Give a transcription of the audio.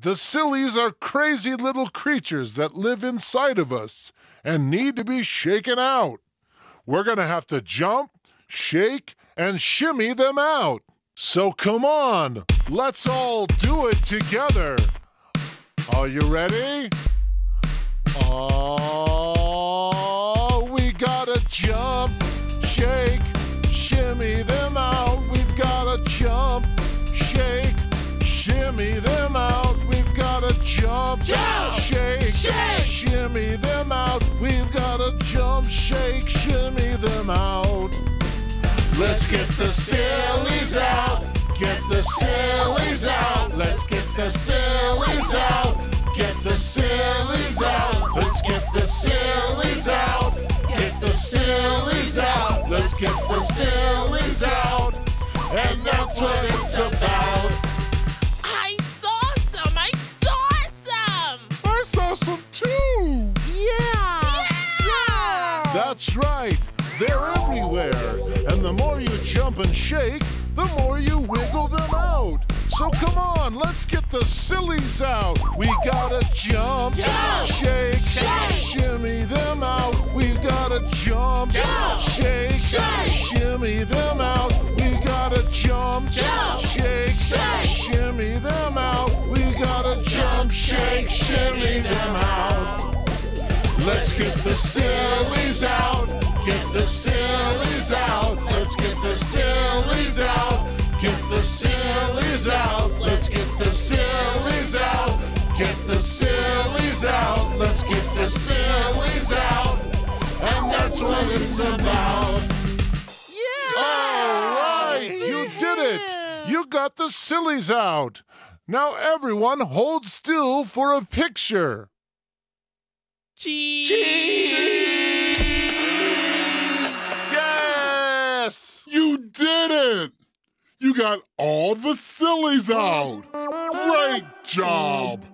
The sillies are crazy little creatures that live inside of us and need to be shaken out. We're going to have to jump, shake, and shimmy them out. So come on, let's all do it together. Are you ready? Oh, we gotta jump, shake, shimmy them out. We've gotta jump, shake, shimmy them out. We've jump, shake, shake. shimmy them out. We've gotta jump, shake, shimmy them out. Let's get the sillies out. Get the sillies out. Let's get the sillies out. Get the sillies out. Let's get the sillies out. Get the sillies out. Let's get the sillies out. And that's what it's about. That's right. They're everywhere. And the more you jump and shake, the more you wiggle them out. So come on, let's get the sillies out. We gotta jump, Jump, shake, shake. shimmy them out. We gotta jump, Jump, shake, shake. shimmy them out. We gotta jump, Jump, shake, shake. shimmy them out. We gotta jump, shake, shimmy them out. Let's get the sillies out. Get the sillies out. Let's get the sillies out. Get the sillies out. Let's get the sillies out. Get the sillies out. Let's get the sillies out. And that's what it's about. Yeah. All right, you did it. You got the sillies out. Now everyone hold still for a picture. Cheese. Yes! You did it! You got all the sillies out! Great job!